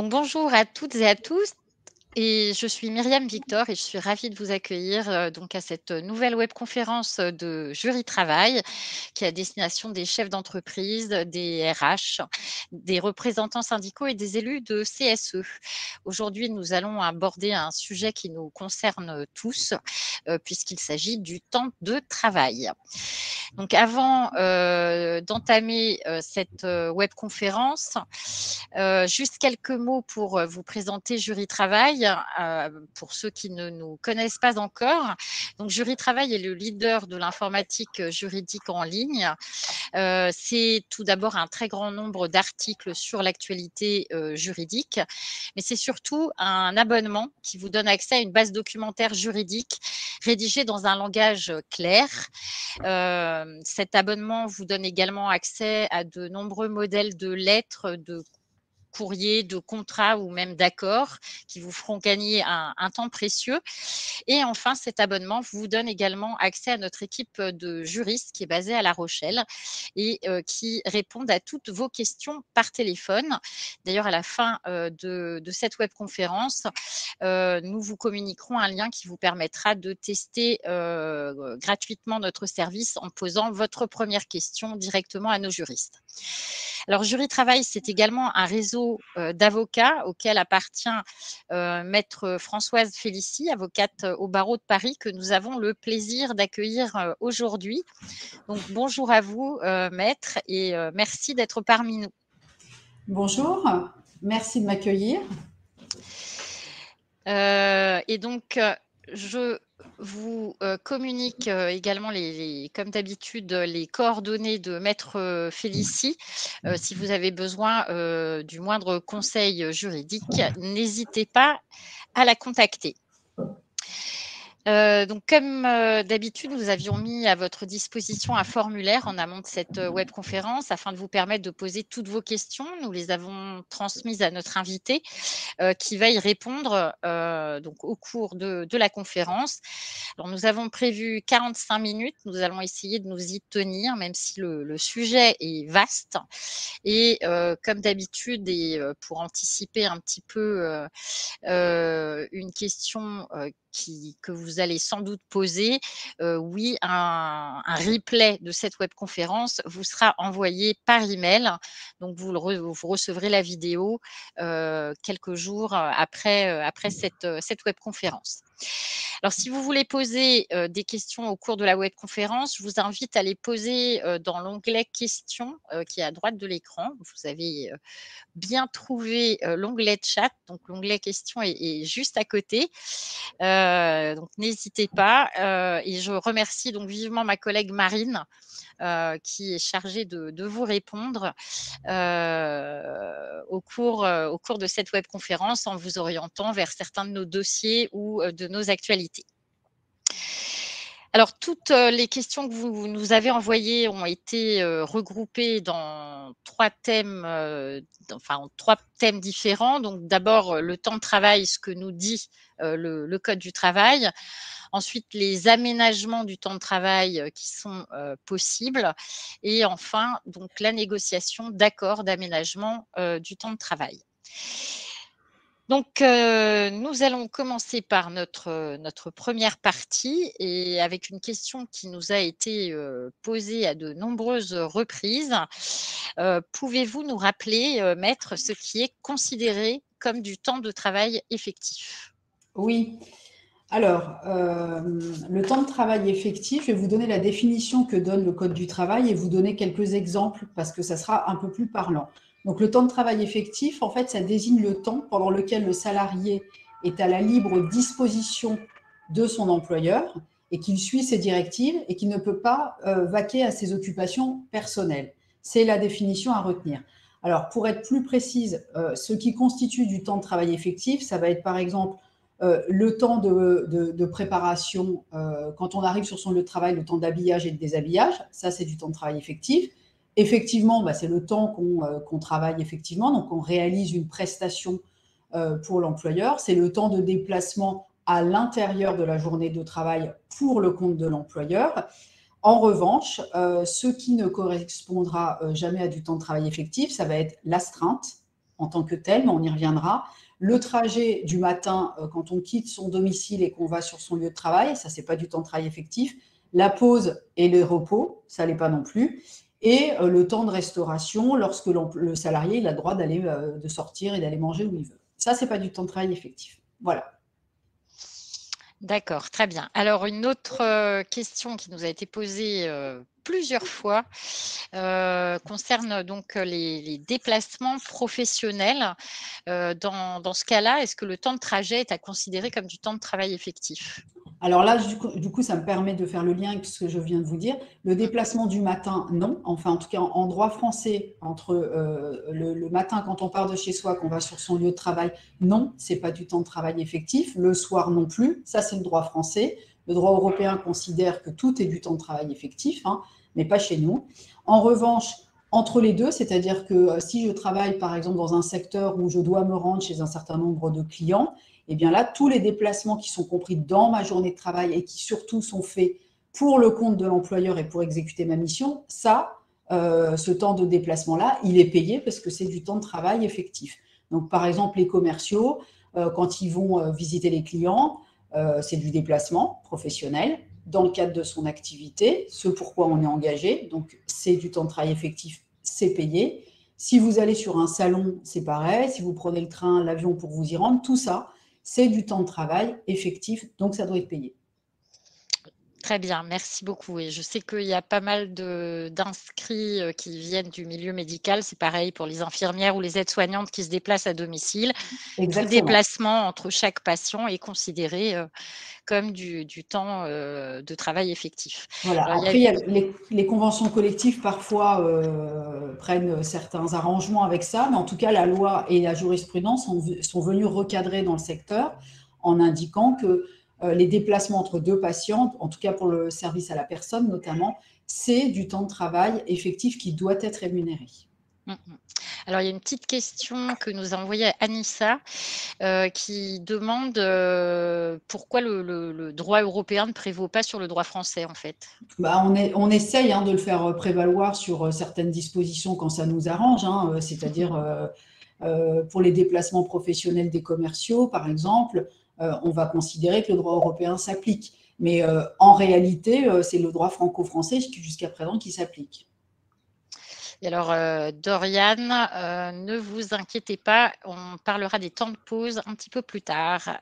Donc bonjour à toutes et à tous. Et je suis Myriam Victor et je suis ravie de vous accueillir euh, donc à cette nouvelle webconférence de Jury Travail qui est à destination des chefs d'entreprise, des RH, des représentants syndicaux et des élus de CSE. Aujourd'hui, nous allons aborder un sujet qui nous concerne tous euh, puisqu'il s'agit du temps de travail. Donc avant euh, d'entamer cette webconférence, juste quelques mots pour vous présenter Jury Travail euh, pour ceux qui ne nous connaissent pas encore. Donc, Jury Travail est le leader de l'informatique juridique en ligne. Euh, c'est tout d'abord un très grand nombre d'articles sur l'actualité euh, juridique, mais c'est surtout un abonnement qui vous donne accès à une base documentaire juridique rédigée dans un langage clair. cet abonnement vous donne également accès à de nombreux modèles de lettres, de courrier, de contrat ou même d'accord qui vous feront gagner un, temps précieux. Et enfin, cet abonnement vous donne également accès à notre équipe de juristes qui est basée à La Rochelle et euh, qui répondent à toutes vos questions par téléphone. D'ailleurs, à la fin euh, de, cette webconférence, euh, nous vous communiquerons un lien qui vous permettra de tester gratuitement notre service en posant votre première question directement à nos juristes. Alors, Jury Travail, c'est également un réseau euh, d'avocats auquel appartient euh, maître Françoise Félicie, avocate au barreau de Paris, que nous avons le plaisir d'accueillir euh, aujourd'hui. Donc, bonjour à vous, maître, et merci d'être parmi nous. Bonjour, merci de m'accueillir. et donc, je vous euh, communique euh, également, les, comme d'habitude, les coordonnées de Maître euh, Félicie. si vous avez besoin du moindre conseil juridique, n'hésitez pas à la contacter. Euh, donc, comme euh, d'habitude, nous avions mis à votre disposition un formulaire en amont de cette euh, webconférence afin de vous permettre de poser toutes vos questions. Nous les avons transmises à notre invité qui va y répondre donc au cours de, la conférence. Alors, nous avons prévu 45 minutes. Nous allons essayer de nous y tenir, même si le, le sujet est vaste. Et comme d'habitude, et pour anticiper un petit peu une question que vous allez sans doute poser, euh, oui, un, replay de cette webconférence vous sera envoyé par email. Donc, vous, recevrez la vidéo euh, quelques jours après, euh, après cette, cette webconférence. Alors, si vous voulez poser des questions au cours de la webconférence, je vous invite à les poser dans l'onglet questions qui est à droite de l'écran. Vous avez bien trouvé l'onglet chat, donc l'onglet questions est, juste à côté. donc, n'hésitez pas. et je remercie donc vivement ma collègue Marine qui est chargée de, vous répondre au, cours, au cours de cette webconférence en vous orientant vers certains de nos dossiers ou de nos actualités. Alors, toutes les questions que vous nous avez envoyées ont été regroupées dans trois thèmes, enfin, trois thèmes différents. Donc, d'abord, le temps de travail, ce que nous dit le, Code du travail. Ensuite, les aménagements du temps de travail qui sont possibles. Et enfin, donc, la négociation d'accords d'aménagement du temps de travail. Donc, nous allons commencer par notre, première partie et avec une question qui nous a été posée à de nombreuses reprises. Pouvez-vous nous rappeler, Maître, ce qui est considéré comme du temps de travail effectif? Oui. Alors, le temps de travail effectif, je vais vous donner la définition que donne le Code du travail et vous donner quelques exemples parce que ça sera un peu plus parlant. Donc, le temps de travail effectif, en fait, ça désigne le temps pendant lequel le salarié est à la libre disposition de son employeur et qu'il suit ses directives et qu'il ne peut pas euh, vaquer à ses occupations personnelles. C'est la définition à retenir. Alors, pour être plus précise, euh, ce qui constitue du temps de travail effectif, ça va être par exemple euh, le temps de, préparation quand on arrive sur son lieu de travail, le temps d'habillage et de déshabillage. Ça, c'est du temps de travail effectif. Effectivement, bah, c'est le temps euh, qu'on travaille effectivement, donc on réalise une prestation euh, pour l'employeur. C'est le temps de déplacement à l'intérieur de la journée de travail pour le compte de l'employeur. En revanche, euh, ce qui ne correspondra jamais à du temps de travail effectif, ça va être l'astreinte en tant que tel, mais on y reviendra. Le trajet du matin, euh, quand on quitte son domicile et qu'on va sur son lieu de travail, ça, c'est pas du temps de travail effectif. La pause et le repos, ça l'est pas non plus. Et euh, le temps de restauration, lorsque le salarié a le droit d'aller euh, de sortir et d'aller manger où il veut. Ça, c'est pas du temps de travail effectif. Voilà. D'accord, très bien. Alors, une autre question qui nous a été posée plusieurs fois concerne donc les, déplacements professionnels. dans, dans, ce cas-là, est-ce que le temps de trajet est à considérer comme du temps de travail effectif? Alors là, du coup, ça me permet de faire le lien avec ce que je viens de vous dire. Le déplacement du matin, non. Enfin, en tout cas, en, droit français, entre euh, le, matin quand on part de chez soi, qu'on va sur son lieu de travail, non, c'est pas du temps de travail effectif. Le soir non plus. Ça, c'est le droit français. Le droit européen considère que tout est du temps de travail effectif, hein, mais pas chez nous. En revanche, entre les deux, c'est-à-dire que euh, si je travaille par exemple dans un secteur où je dois me rendre chez un certain nombre de clients, et eh bien là, tous les déplacements qui sont compris dans ma journée de travail et qui surtout sont faits pour le compte de l'employeur et pour exécuter ma mission, ça, euh, ce temps de déplacement-là, il est payé parce que c'est du temps de travail effectif. Donc, par exemple, les commerciaux, euh, quand ils vont visiter les clients, c'est du déplacement professionnel dans le cadre de son activité, ce pourquoi on est engagé. Donc, c'est du temps de travail effectif, c'est payé. Si vous allez sur un salon, c'est pareil. Si vous prenez le train, l'avion pour vous y rendre, tout ça, c'est du temps de travail effectif, donc ça doit être payé. Très bien, merci beaucoup. Et je sais qu'il y a pas mal d'inscrits euh, qui viennent du milieu médical. C'est pareil pour les infirmières ou les aides-soignantes qui se déplacent à domicile. Le déplacement entre chaque patient est considéré euh, comme du, temps euh, de travail effectif. Après, les, conventions collectives parfois prennent certains arrangements avec ça, mais en tout cas, la loi et la jurisprudence sont, sont venus recadrer dans le secteur en indiquant que les déplacements entre deux patients, en tout cas pour le service à la personne notamment, c'est du temps de travail effectif qui doit être rémunéré. Mm, mm. Alors, il y a une petite question que nous a envoyée Anissa euh, qui demande euh, pourquoi le, droit européen ne prévaut pas sur le droit français, en fait? Bah, on, est, on essaye hein, de le faire prévaloir sur certaines dispositions quand ça nous arrange, hein, c'est-à-dire pour les déplacements professionnels des commerciaux, par exemple. Euh, on va considérer que le droit européen s'applique. Mais euh, en réalité, euh, c'est le droit franco-français jusqu'à présent qui s'applique. alors, Dorian, ne vous inquiétez pas, on parlera des temps de pause un petit peu plus tard.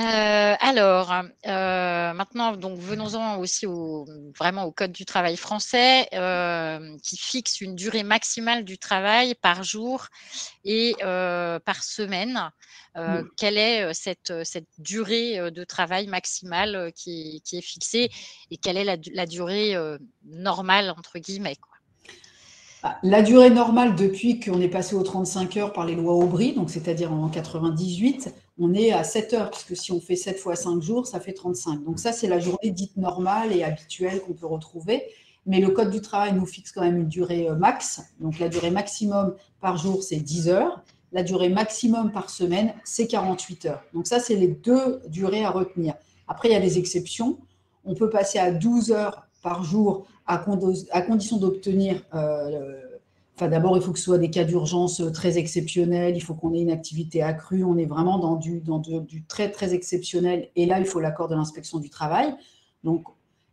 Euh, alors, euh, maintenant, donc venons-en aussi au, vraiment au code du travail français euh, qui fixe une durée maximale du travail par jour et par semaine. Quelle est cette, cette, durée de travail maximale qui, est fixée et quelle est la, durée normale entre guillemets bah, la durée normale depuis qu'on est passé aux 35 heures par les lois Aubry, donc c'est-à-dire en 98, on est à 7 heures, puisque si on fait 7 fois 5 jours, ça fait 35. Donc ça, c'est la journée dite normale et habituelle qu'on peut retrouver. Mais le Code du travail nous fixe quand même une durée euh, max. Donc la durée maximum par jour, c'est 10 heures. La durée maximum par semaine, c'est 48 heures. Donc ça, c'est les deux durées à retenir. Après, il y a des exceptions. On peut passer à 12 heures par jour à, condition d'obtenir euh, d'abord, il faut que ce soit des cas d'urgence euh, très exceptionnels, il faut qu'on ait une activité accrue, on est vraiment dans du, très, très exceptionnel, et là, il faut l'accord de l'inspection du travail. Donc,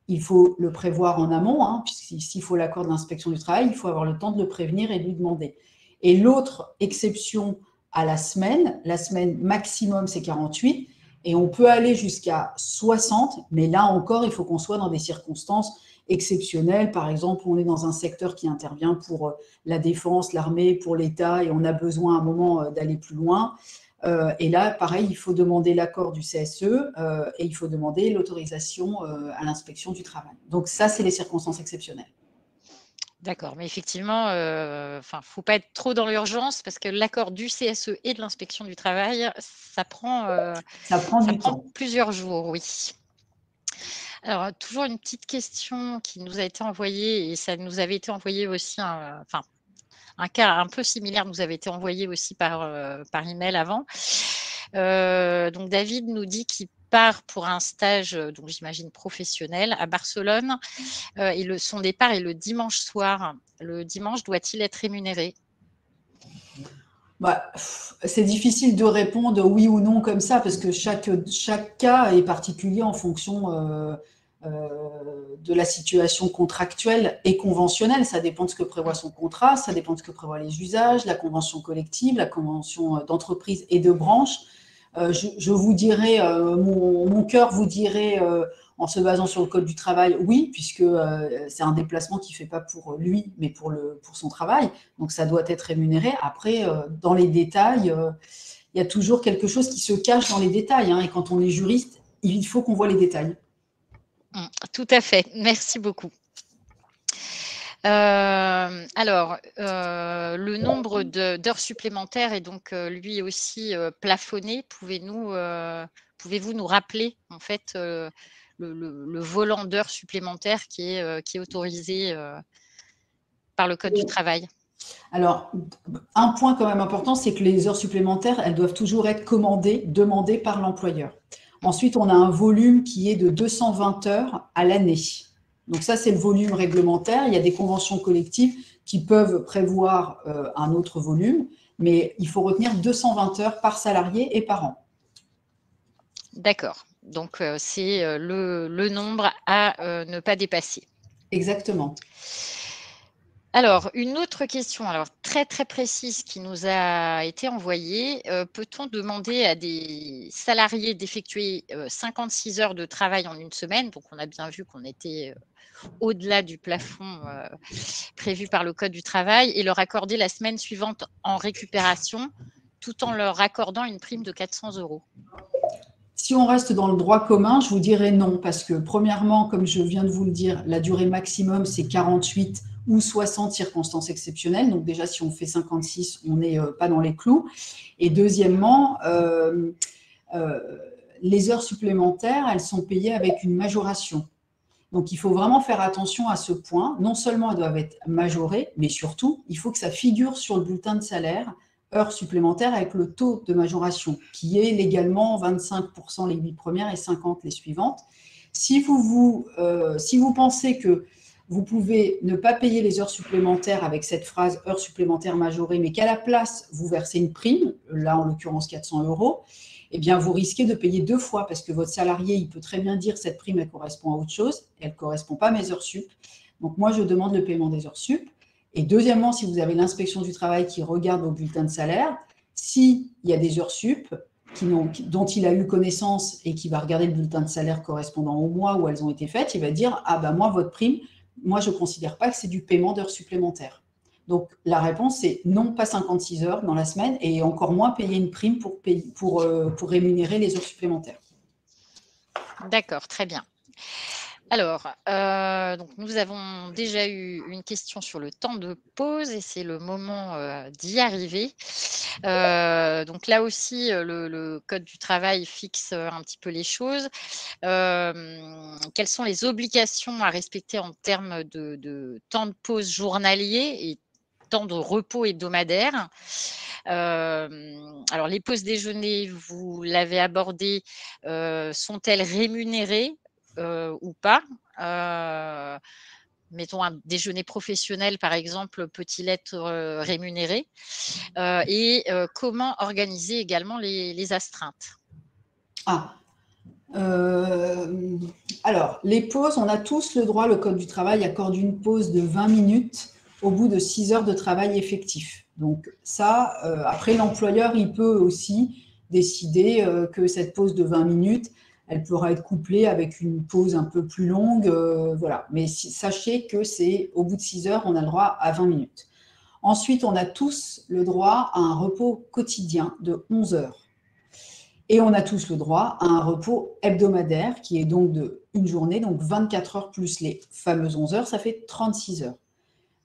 il faut le prévoir en amont, hein, puisqu'il faut l'accord de l'inspection du travail, il faut avoir le temps de le prévenir et de lui demander. Et l'autre exception à la semaine, la semaine maximum, c'est 48, et on peut aller jusqu'à 60, mais là encore, il faut qu'on soit dans des circonstances exceptionnel. Par exemple, on est dans un secteur qui intervient pour euh, la défense, l'armée, pour l'État, et on a besoin à un moment euh, d'aller plus loin. Euh, et là, pareil, il faut demander l'accord du CSE et il faut demander l'autorisation à l'inspection du travail. Donc ça, c'est les circonstances exceptionnelles. D'accord, mais effectivement, il ne faut pas être trop dans l'urgence parce que l'accord du CSE et de l'inspection du travail, ça prend, ça prend, du temps. plusieurs jours, oui. Alors, toujours une petite question qui nous a été envoyée, et ça nous avait été envoyé aussi, un, enfin, un cas un peu similaire nous avait été envoyé aussi par, euh, par email avant. Euh, donc, David nous dit qu'il part pour un stage, euh, donc j'imagine professionnel, à Barcelone, et le, son départ est le dimanche soir. Le dimanche doit-il être rémunéré? Bah, c'est difficile de répondre oui ou non comme ça parce que chaque, chaque cas est particulier en fonction euh, euh, de la situation contractuelle et conventionnelle. Ça dépend de ce que prévoit son contrat, ça dépend de ce que prévoient les usages, la convention collective, la convention d'entreprise et de branche. Euh, je, vous dirais, mon, cœur vous dirait en se basant sur le code du travail, oui, puisque euh, c'est un déplacement qui ne fait pas pour lui, mais pour, le, pour son travail. Donc ça doit être rémunéré. Après, euh, dans les détails, euh, il y a toujours quelque chose qui se cache dans les détails. Hein. et quand on est juriste, il faut qu'on voit les détails. Mmh, tout à fait. Merci beaucoup. alors, le nombre d'heures supplémentaires est donc lui aussi plafonné. Pouvez-vous nous rappeler en fait le, volant d'heures supplémentaires qui est, euh, autorisé euh, par le Code du travail? Alors, un point quand même important, c'est que les heures supplémentaires, elles doivent toujours être commandées, demandées par l'employeur. Ensuite, on a un volume qui est de 220 heures à l'année. Donc ça, c'est le volume réglementaire. Il y a des conventions collectives qui peuvent prévoir euh, un autre volume, mais il faut retenir 220 heures par salarié et par an. D'accord. Donc, euh, c'est euh, le, nombre à euh, ne pas dépasser. Exactement. Alors, une autre question, alors très très précise qui nous a été envoyée. Peut-on demander à des salariés d'effectuer 56 heures de travail en une semaine? Donc, on a bien vu qu'on était au-delà du plafond prévu par le Code du travail et leur accorder la semaine suivante en récupération tout en leur accordant une prime de 400 euros si on reste dans le droit commun, je vous dirais non, parce que premièrement, comme je viens de vous le dire, la durée maximum, c'est 48 ou 60 circonstances exceptionnelles. Donc déjà, si on fait 56, on n'est euh, pas dans les clous. Et deuxièmement, euh, euh, les heures supplémentaires, elles sont payées avec une majoration. Donc il faut vraiment faire attention à ce point. Non seulement elles doivent être majorées, mais surtout, il faut que ça figure sur le bulletin de salaire heures supplémentaires avec le taux de majoration, qui est légalement 25% les 8 premières et 50 les suivantes. Si vous, vous, si vous pensez que vous pouvez ne pas payer les heures supplémentaires avec cette phrase heures supplémentaires majorées, mais qu'à la place, vous versez une prime, là en l'occurrence 400 euros, eh bien vous risquez de payer deux fois parce que votre salarié, il peut très bien dire cette prime, elle correspond à autre chose, elle ne correspond pas à mes heures sup. Donc moi, je demande le paiement des heures sup. Et deuxièmement, si vous avez l'inspection du travail qui regarde vos bulletins de salaire, s'il y a des heures sup dont il a eu connaissance et qui va regarder le bulletin de salaire correspondant au mois où elles ont été faites, il va dire Ah ben moi, votre prime, moi je ne considère pas que c'est du paiement d'heures supplémentaires. Donc la réponse est non, pas 56 heures dans la semaine et encore moins payer une prime pour, euh, pour rémunérer les heures supplémentaires. D'accord, très bien. Alors, euh, nous avons déjà eu une question sur le temps de pause et c'est le moment euh, d'y arriver. Euh, donc là aussi, le, Code du travail fixe un petit peu les choses. quelles sont les obligations à respecter en termes de, temps de pause journalier et temps de repos hebdomadaire? Alors, les pauses déjeuner, vous l'avez abordé, sont-elles rémunérées? Ou pas. Euh, mettons un déjeuner professionnel, par exemple, peut-il être euh, rémunéré? Et comment organiser également les, astreintes? Ah. alors, les pauses, on a tous le droit, le Code du travail accorde une pause de 20 minutes au bout de 6 heures de travail effectif. Donc ça, après, l'employeur, il peut aussi décider que cette pause de 20 minutes, elle pourra être couplée avec une pause un peu plus longue. Euh, voilà. Mais sachez que c'est au bout de 6 heures, on a le droit à 20 minutes. Ensuite, on a tous le droit à un repos quotidien de 11 heures. Et on a tous le droit à un repos hebdomadaire qui est donc de une journée, donc 24 heures plus les fameuses 11 heures, ça fait 36 heures.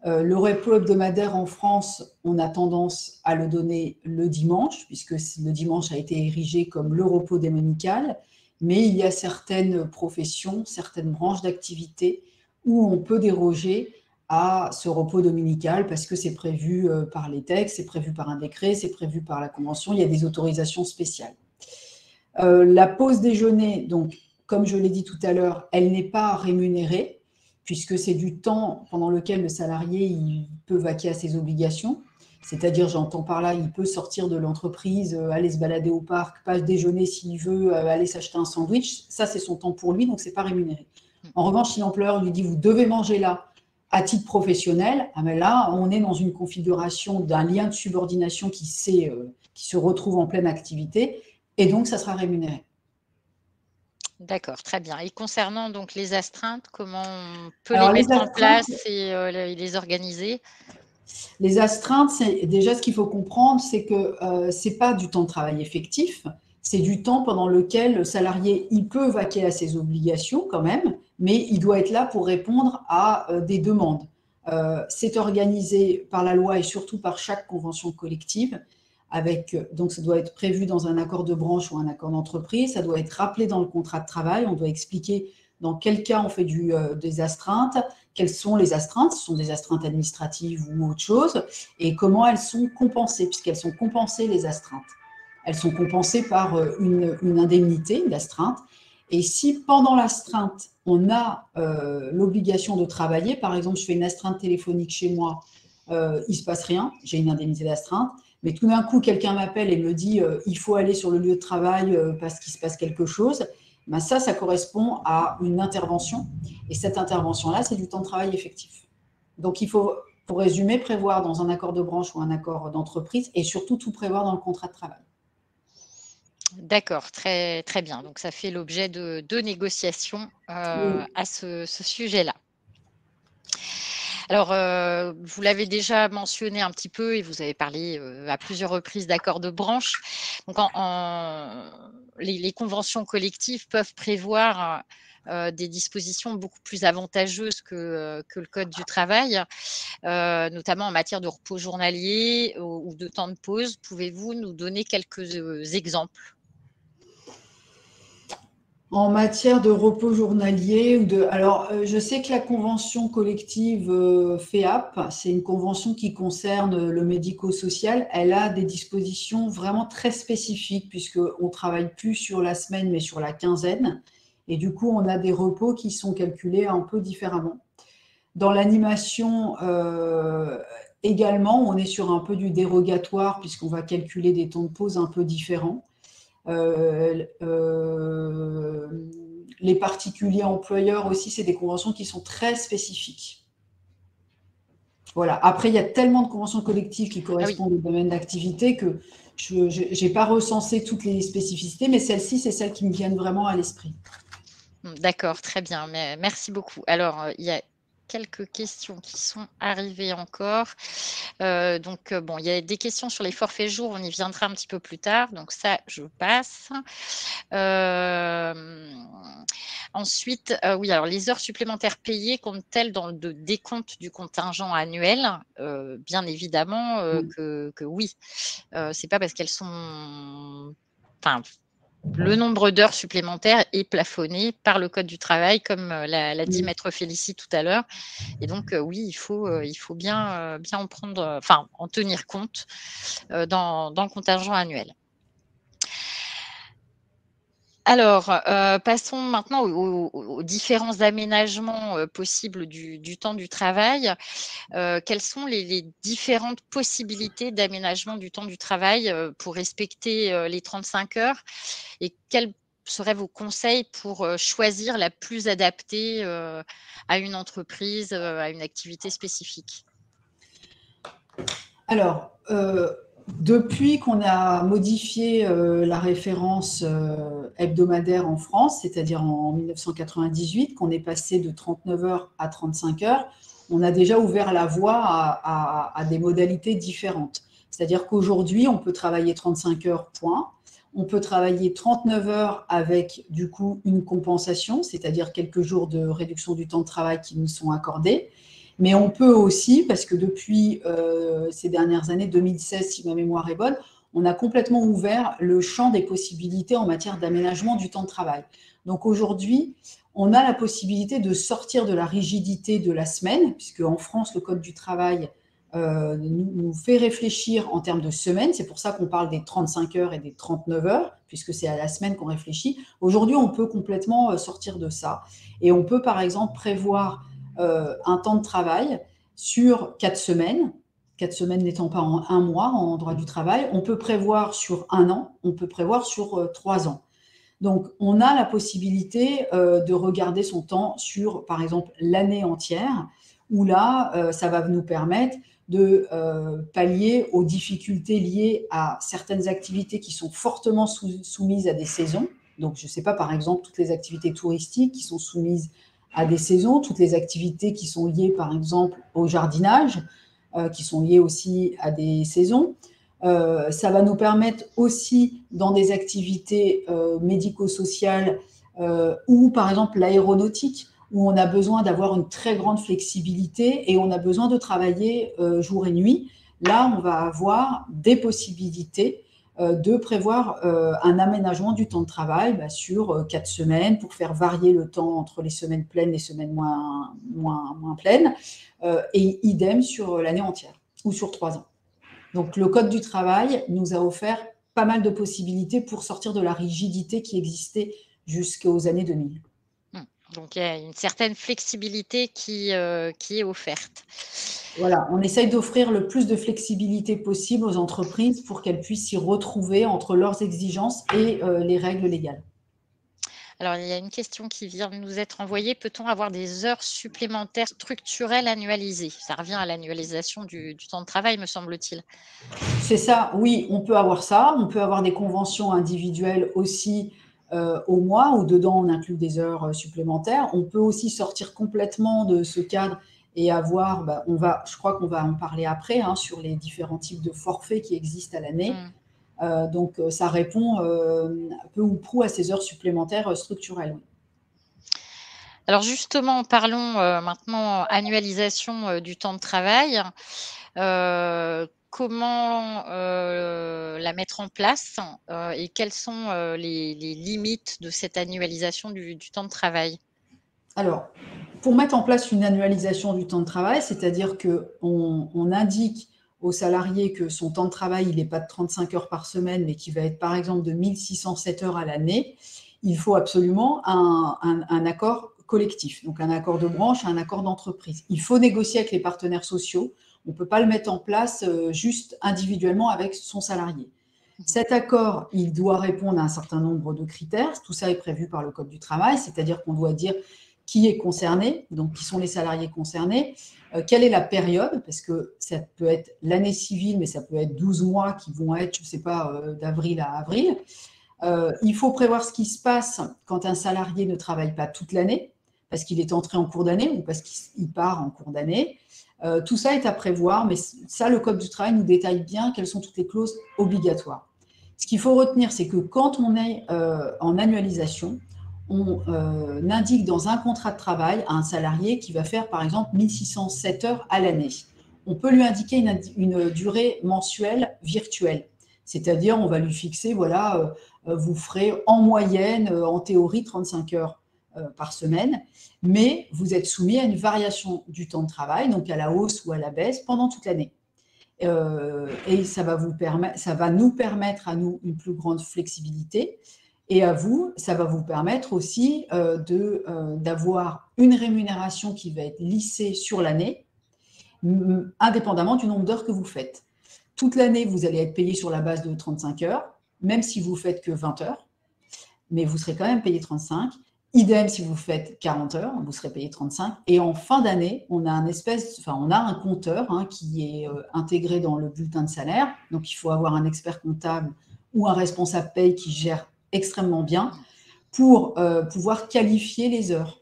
Euh, le repos hebdomadaire en France, on a tendance à le donner le dimanche, puisque le dimanche a été érigé comme le repos démonical mais il y a certaines professions, certaines branches d'activité où on peut déroger à ce repos dominical parce que c'est prévu euh, par les textes, c'est prévu par un décret, c'est prévu par la convention, il y a des autorisations spéciales. Euh, la pause déjeuner, donc, comme je l'ai dit tout à l'heure, elle n'est pas rémunérée puisque c'est du temps pendant lequel le salarié peut vaquer à ses obligations. C'est-à-dire, j'entends par là, il peut sortir de l'entreprise, euh, aller se balader au parc, pas déjeuner s'il veut, euh, aller s'acheter un sandwich. Ça, c'est son temps pour lui, donc c'est pas rémunéré. En revanche, si l'employeur lui dit, vous devez manger là à titre professionnel, ah ben là, on est dans une configuration d'un lien de subordination qui, qui se retrouve en pleine activité, et donc ça sera rémunéré. D'accord, très bien. Et concernant donc les astreintes, comment on peut les mettre en place et euh, les organiser? Les astreintes, déjà ce qu'il faut comprendre, c'est que euh, ce n'est pas du temps de travail effectif, c'est du temps pendant lequel le salarié il peut vaquer à ses obligations quand même, mais il doit être là pour répondre à euh, des demandes. c'est organisé par la loi et surtout par chaque convention collective avec, donc ça doit être prévu dans un accord de branche ou un accord d'entreprise, ça doit être rappelé dans le contrat de travail, on doit expliquer dans quel cas on fait du, euh, des astreintes, quelles sont les astreintes, ce sont des astreintes administratives ou autre chose, et comment elles sont compensées, puisqu'elles sont compensées les astreintes. Elles sont compensées par euh, une, une indemnité, l'astreinte, et si pendant l'astreinte, on a euh, l'obligation de travailler, par exemple, je fais une astreinte téléphonique chez moi, il ne se passe rien, j'ai une indemnité d'astreinte, mais tout d'un coup, quelqu'un m'appelle et me dit euh, il faut aller sur le lieu de travail euh, parce qu'il se passe quelque chose. Ben ça, ça correspond à une intervention. Et cette intervention-là, c'est du temps de travail effectif. Donc, il faut, pour résumer, prévoir dans un accord de branche ou un accord d'entreprise et surtout tout prévoir dans le contrat de travail. D'accord, très, très bien. Donc, ça fait l'objet de, de négociations euh, à ce, ce sujet-là. Alors, euh, vous l'avez déjà mentionné un petit peu et vous avez parlé euh, à plusieurs reprises d'accords de branche. Donc, les, conventions collectives peuvent prévoir euh, des dispositions beaucoup plus avantageuses que, le Code du travail, notamment en matière de repos journalier ou de temps de pause. Pouvez-vous nous donner quelques exemples? En matière de repos journalier ou de alors euh, je sais que la convention collective euh, FEAP, c'est une convention qui concerne le médico-social, elle a des dispositions vraiment très spécifiques puisque on travaille plus sur la semaine mais sur la quinzaine et du coup on a des repos qui sont calculés un peu différemment. Dans l'animation euh, également, on est sur un peu du dérogatoire puisqu'on va calculer des temps de pause un peu différents. Euh, euh, les particuliers employeurs aussi, c'est des conventions qui sont très spécifiques. Voilà. Après, il y a tellement de conventions collectives qui ah correspondent au domaine d'activité que je n'ai pas recensé toutes les spécificités, mais celles-ci, c'est celles qui me viennent vraiment à l'esprit. D'accord, très bien. Merci beaucoup. Alors, euh, il y a quelques questions qui sont arrivées encore. Euh, donc, euh, bon, il y a des questions sur les forfaits jours, on y viendra un petit peu plus tard, donc ça, je passe. Euh, ensuite, oui, alors les heures supplémentaires payées comptent-elles dans le décompte du contingent annuel? Bien évidemment que, que, oui. C'est pas parce qu'elles sont enfin, le nombre d'heures supplémentaires est plafonné par le Code du travail, comme euh, l'a, dit Maître Félicie tout à l'heure. Et donc, euh, oui, il faut, euh, il faut bien, bien en prendre, enfin, en tenir compte dans, dans le contingent annuel. Alors, euh, passons maintenant aux, différents aménagements euh, possibles du, temps du travail. Euh, quelles sont les, différentes possibilités d'aménagement du temps du travail pour respecter les 35 heures? Et quels seraient vos conseils pour choisir la plus adaptée à une entreprise, à une activité spécifique? Alors, depuis qu'on a modifié euh, la référence euh, hebdomadaire en France, c'est-à-dire en 1998, qu'on est passé de 39 heures à 35 heures, on a déjà ouvert la voie à, des modalités différentes. C'est-à-dire qu'aujourd'hui, on peut travailler 35 heures, point. On peut travailler 39 heures avec du coup une compensation, c'est-à-dire quelques jours de réduction du temps de travail qui nous sont accordés. Mais on peut aussi, parce que depuis euh, ces dernières années, 2016, si ma mémoire est bonne, on a complètement ouvert le champ des possibilités en matière d'aménagement du temps de travail. Donc aujourd'hui, on a la possibilité de sortir de la rigidité de la semaine, puisque en France, le Code du travail euh, nous, fait réfléchir en termes de semaine. C'est pour ça qu'on parle des 35 heures et des 39 heures, puisque c'est à la semaine qu'on réfléchit. Aujourd'hui, on peut complètement euh, sortir de ça. Et on peut, par exemple, prévoir euh, un temps de travail sur quatre semaines, quatre semaines n'étant pas en un mois en droit du travail. On peut prévoir sur un an, on peut prévoir sur euh, trois ans. Donc, on a la possibilité euh, de regarder son temps sur, par exemple, l'année entière, où là, ça va nous permettre de pallier aux difficultés liées à certaines activités qui sont fortement soumises à des saisons. Donc, je ne sais pas, par exemple, toutes les activités touristiques qui sont soumises à des saisons, toutes les activités qui sont liées, par exemple, au jardinage, euh, qui sont liées aussi à des saisons. Euh, ça va nous permettre aussi dans des activités euh, médico-sociales ou par exemple l'aéronautique, où on a besoin d'avoir une très grande flexibilité et on a besoin de travailler jour et nuit. Là, on va avoir des possibilités de prévoir un aménagement du temps de travail bah, sur quatre semaines pour faire varier le temps entre les semaines pleines et les semaines moins, moins, pleines, euh, et idem sur l'année entière ou sur trois ans. Donc le Code du travail nous a offert pas mal de possibilités pour sortir de la rigidité qui existait jusqu'aux années 2000. Donc il y a une certaine flexibilité qui, euh, qui est offerte. Voilà, on essaye d'offrir le plus de flexibilité possible aux entreprises pour qu'elles puissent s'y retrouver entre leurs exigences et euh, les règles légales. Alors, il y a une question qui vient de nous être envoyée. Peut-on avoir des heures supplémentaires structurelles annualisées? Ça revient à l'annualisation du, temps de travail, me semble-t-il. C'est ça, oui, on peut avoir ça. On peut avoir des conventions individuelles aussi au mois, où dedans on inclut des heures euh, supplémentaires. On peut aussi sortir complètement de ce cadre et avoir, bah, on va, je crois qu'on va en parler après, hein, sur les différents types de forfaits qui existent à l'année. Mmh. Euh, donc, euh, ça répond euh, peu ou prou à ces heures supplémentaires structurelles. Alors justement, parlons maintenant annualisation du temps de travail. Comment la mettre en place et quelles sont les, limites de cette annualisation du, temps de travail? Alors, pour mettre en place une annualisation du temps de travail, c'est-à-dire qu'on on indique au salarié que son temps de travail, il n'est pas de 35 heures par semaine, mais qui va être par exemple de 1607 heures à l'année, il faut absolument un, accord collectif, donc un accord de branche, un accord d'entreprise. Il faut négocier avec les partenaires sociaux. On ne peut pas le mettre en place euh, juste individuellement avec son salarié. Cet accord, il doit répondre à un certain nombre de critères. Tout ça est prévu par le Code du travail, c'est-à-dire qu'on doit dire qui est concerné, donc qui sont les salariés concernés, euh, quelle est la période, parce que ça peut être l'année civile, mais ça peut être 12 mois qui vont être, je ne sais pas, euh, d'avril à avril. Il faut prévoir ce qui se passe quand un salarié ne travaille pas toute l'année, parce qu'il est entré en cours d'année ou parce qu'il part en cours d'année. Tout ça est à prévoir, mais ça, le Code du travail nous détaille bien quelles sont toutes les clauses obligatoires. Ce qu'il faut retenir, c'est que quand on est en annualisation, on euh, indique dans un contrat de travail à un salarié qui va faire par exemple 1607 heures à l'année. On peut lui indiquer une, durée mensuelle virtuelle, c'est-à-dire on va lui fixer, voilà, euh, euh, vous ferez en moyenne, en théorie, 35 heures par semaine, mais vous êtes soumis à une variation du temps de travail, donc à la hausse ou à la baisse pendant toute l'année. et ça va, vous ça va nous permettre à nous une plus grande flexibilité et à vous, ça va vous permettre aussi euh, euh, d'avoir une rémunération qui va être lissée sur l'année, indépendamment du nombre d'heures que vous faites. Toute l'année, vous allez être payé sur la base de 35 heures, même si vous faites que 20 heures, mais vous serez quand même payé 35. Idem si vous faites 40 heures, vous serez payé 35. Et en fin d'année, on a un espèce, enfin, on a un compteur hein, qui est euh, intégré dans le bulletin de salaire. Donc, il faut avoir un expert comptable ou un responsable paye qui gère extrêmement bien pour euh, pouvoir qualifier les heures.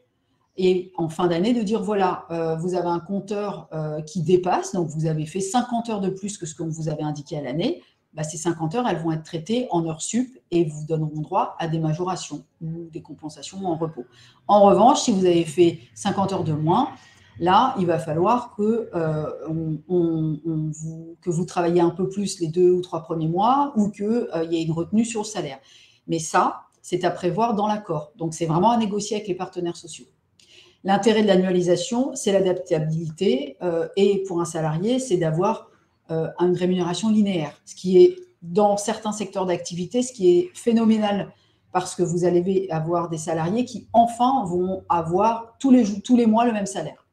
Et en fin d'année, de dire, voilà, euh, vous avez un compteur qui dépasse, donc vous avez fait 50 heures de plus que ce que vous avez indiqué à l'année, bah, ces 50 heures, elles vont être traitées en heures sup et vous donneront droit à des majorations ou des compensations en repos. En revanche, si vous avez fait 50 heures de moins, là, il va falloir que, vous, que travaillez un peu plus les deux ou trois premiers mois ou qu'il y ait une retenue sur le salaire. Mais ça, c'est à prévoir dans l'accord. Donc, c'est vraiment à négocier avec les partenaires sociaux. L'intérêt de l'annualisation, c'est l'adaptabilité. Euh, et pour un salarié, c'est d'avoir euh, une rémunération linéaire, ce qui est, dans certains secteurs d'activité, ce qui est phénoménal parce que vous allez avoir des salariés qui, enfin, vont avoir tous les, tous les mois le même salaire.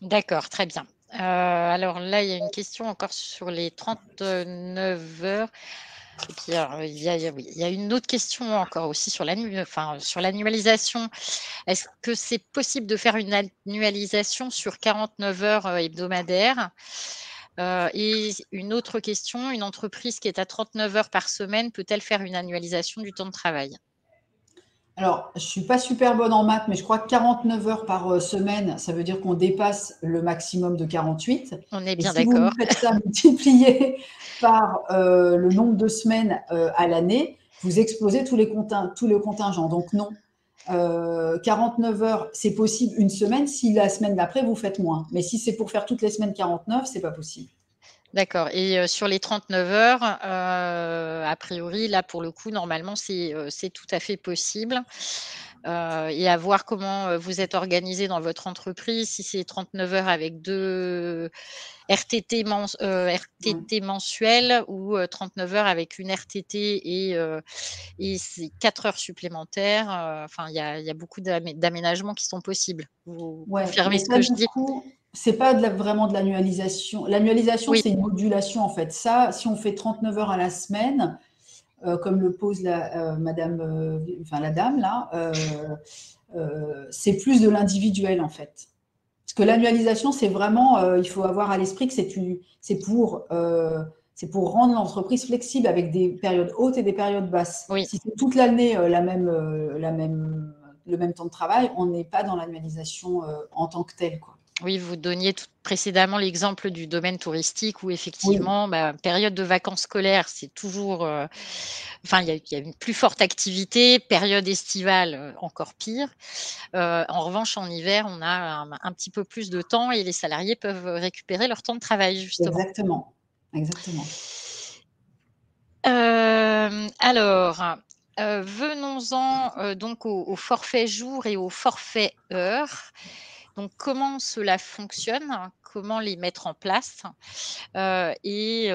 D'accord, très bien. alors là, il y a une question encore sur les 39 heures. Il y a, il y a une autre question encore aussi sur l'annualisation. Est-ce que c'est possible de faire une annualisation sur 49 heures hebdomadaires? Et une autre question, une entreprise qui est à 39 heures par semaine peut-elle faire une annualisation du temps de travail? Alors, je ne suis pas super bonne en maths, mais je crois que 49 heures par euh, semaine, ça veut dire qu'on dépasse le maximum de 48. On est bien d'accord. Si vous faites ça multiplié par euh, le nombre de semaines euh, à l'année, vous explosez tous les, tous les contingents. Donc non, 49 heures, c'est possible une semaine si la semaine d'après, vous faites moins. Mais si c'est pour faire toutes les semaines 49, ce n'est pas possible. D'accord et sur les 39 heures, a priori, là, pour le coup, normalement, c'est, tout à fait possible, et à voir comment, vous êtes organisé dans votre entreprise, si c'est 39 heures avec deux RTT mensuels ou 39 heures avec une RTT et et c'est 4 heures supplémentaires, enfin, il y a beaucoup d'aménagements qui sont possibles. Vous confirmez ce que je dis? C'est pas vraiment de l'annualisation. L'annualisation, c'est une modulation en fait. Ça, si on fait 39 heures à la semaine, euh, comme le pose la, euh, Madame, euh, enfin la dame là, c'est plus de l'individuel en fait. Parce que l'annualisation, c'est vraiment, il faut avoir à l'esprit que c'est pour, c'est pour rendre l'entreprise flexible avec des périodes hautes et des périodes basses. Si c'est toute l'année la même, la même, le même temps de travail, on n'est pas dans l'annualisation en tant que telle. Quoi. Oui, vous donniez tout précédemment l'exemple du domaine touristique où effectivement, bah, période de vacances scolaires, c'est toujours, euh, enfin, il y, a une plus forte activité, période estivale, euh, encore pire. Euh, en revanche, en hiver, on a un, petit peu plus de temps et les salariés peuvent récupérer leur temps de travail, justement. Exactement, exactement. alors, venons-en donc au, au, forfait jour et au forfait heure. Donc, comment cela fonctionne, comment les mettre en place euh, et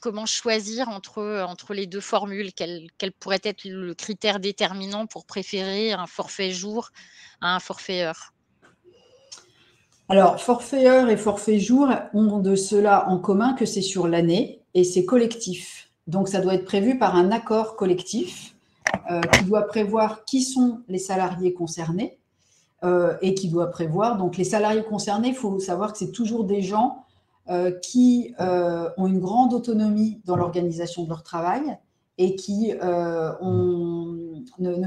comment choisir entre, entre les deux formules? Quel, pourrait être le critère déterminant pour préférer un forfait jour à un forfait heure? Alors, forfait heure et forfait jour ont de cela en commun que c'est sur l'année et c'est collectif. Donc, ça doit être prévu par un accord collectif euh, qui doit prévoir qui sont les salariés concernés, euh, et qui doit prévoir. Donc, les salariés concernés, il faut savoir que c'est toujours des gens euh, qui euh, ont une grande autonomie dans l'organisation de leur travail et qui ne,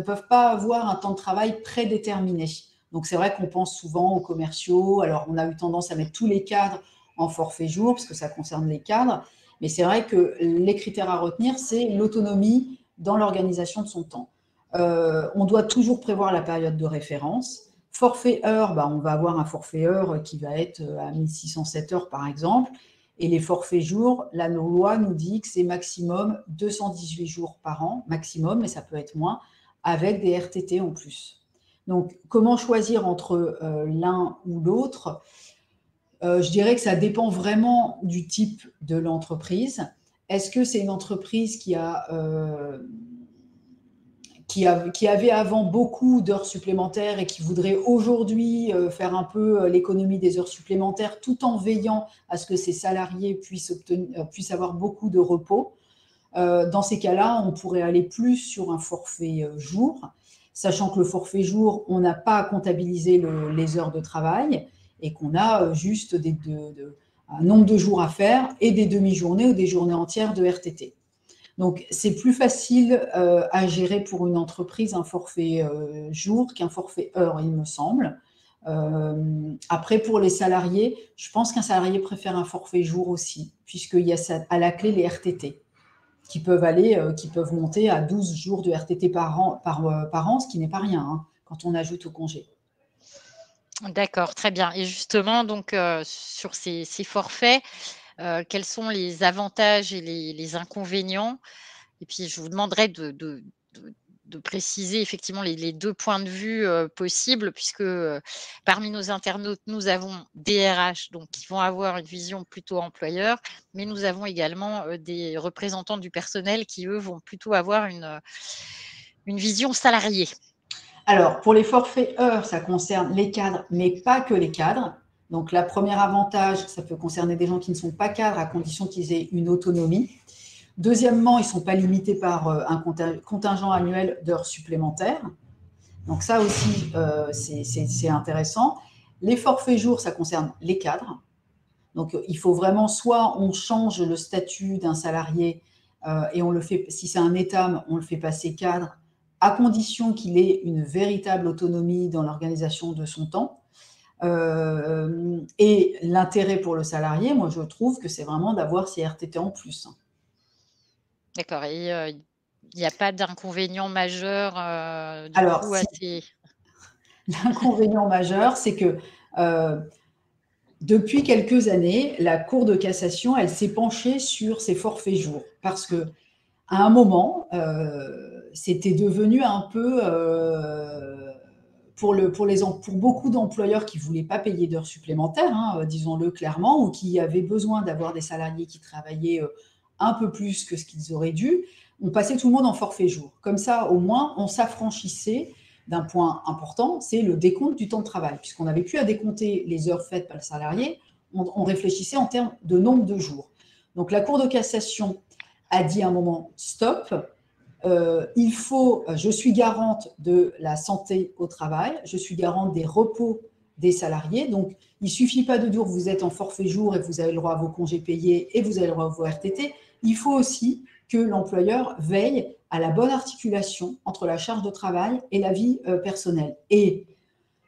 peuvent pas avoir un temps de travail prédéterminé. Donc, c'est vrai qu'on pense souvent aux commerciaux. Alors, on a eu tendance à mettre tous les cadres en forfait jour, parce que ça concerne les cadres. Mais c'est vrai que les critères à retenir, c'est l'autonomie dans l'organisation de son temps. on doit toujours prévoir la période de référence. Forfait heure, bah, on va avoir un forfait heure qui va être euh, à 1607 heures par exemple. Et les forfaits jours, la loi nous dit que c'est maximum 218 jours par an, maximum, mais ça peut être moins, avec des RTT en plus. Donc, comment choisir entre euh, l'un ou l'autre? Euh, Je dirais que ça dépend vraiment du type de l'entreprise. Est-ce que c'est une entreprise qui a qui, avait avant beaucoup d'heures supplémentaires et qui voudrait aujourd'hui euh, faire un peu euh, l'économie des heures supplémentaires tout en veillant à ce que ses salariés puissent, euh, avoir beaucoup de repos. Dans ces cas-là, on pourrait aller plus sur un forfait jour, sachant que le forfait jour, on n'a pas à comptabiliser les heures de travail et qu'on a juste un nombre de jours à faire et des demi-journées ou des journées entières de RTT. Donc, c'est plus facile euh, à gérer pour une entreprise un forfait euh, jour qu'un forfait heure, il me semble. Euh, après, pour les salariés, je pense qu'un salarié préfère un forfait jour aussi, puisqu'il y a à la clé les RTT qui peuvent aller, qui peuvent monter à 12 jours de RTT par an, ce qui n'est pas rien hein, quand on ajoute au congé. D'accord, très bien. Et justement, donc, sur ces, forfaits, quels sont les avantages et les, inconvénients. Et puis, je vous demanderai de, préciser effectivement les, deux points de vue euh, possibles, puisque euh, parmi nos internautes, nous avons des RH donc, qui vont avoir une vision plutôt employeur, mais nous avons également des représentants du personnel qui, eux, vont plutôt avoir une, une vision salariée. Alors, pour les forfaits heures, ça concerne les cadres, mais pas que les cadres. Donc, le premier avantage, ça peut concerner des gens qui ne sont pas cadres à condition qu'ils aient une autonomie. Deuxièmement, ils ne sont pas limités par euh, un contingent annuel d'heures supplémentaires. Donc ça aussi, euh, c'est intéressant. Les forfaits jours, ça concerne les cadres. Donc il faut vraiment soit on change le statut d'un salarié euh, et on le fait, si c'est un état, on le fait passer cadre, à condition qu'il ait une véritable autonomie dans l'organisation de son temps. Et l'intérêt pour le salarié, moi je trouve que c'est vraiment d'avoir ces RTT en plus. D'accord. Et il n'y a pas d'inconvénient majeur, du Alors coup à ces l'inconvénient majeur, c'est que, depuis quelques années, la Cour de cassation, elle s'est penchée sur ces forfaits jours parce qu'à un moment, c'était devenu un peu, pour le pour les pour beaucoup d'employeurs qui ne voulaient pas payer d'heures supplémentaires, hein, disons-le clairement, ou qui avaient besoin d'avoir des salariés qui travaillaient, un peu plus que ce qu'ils auraient dû, on passait tout le monde en forfait jour. Comme ça, au moins, on s'affranchissait d'un point important, c'est le décompte du temps de travail. Puisqu'on n'avait plus à décompter les heures faites par le salarié, on, réfléchissait en termes de nombre de jours. Donc la Cour de cassation a dit à un moment stop. Euh, il faut, je suis garante de la santé au travail, je suis garante des repos des salariés. Donc, il ne suffit pas de dire vous êtes en forfait jour et que vous avez le droit à vos congés payés et vous avez le droit à vos RTT il faut aussi que l'employeur veille à la bonne articulation entre la charge de travail et la vie euh, personnelle. Et